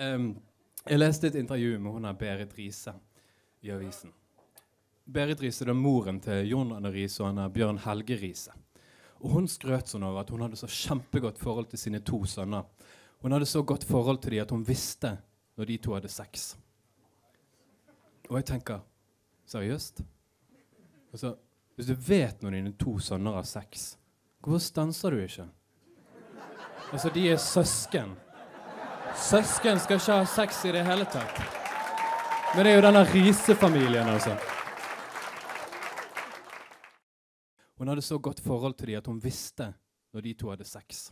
Um, jeg leste et intervju med hun her Berit Riise i avisen. Berit Riise er moren til Jon Anne Riise og er Bjørn Helge Riise. Hun skrøt sånn over at hun hadde så kjempegodt forhold til sine to sønner. Hun hadde så godt forhold til dem at hun visste når de to hadde sex. Og jeg tenker seriøst? Altså, hvis du vet når dine to sønner har sex, hvorfor stanser du ikke? Altså, de er søsken. Søsken skal ikke ha sex i det hele tatt. Men det er jo denne Riise-familien, altså. Hun hadde så godt forhold til dem at hun visste når de to hadde sex.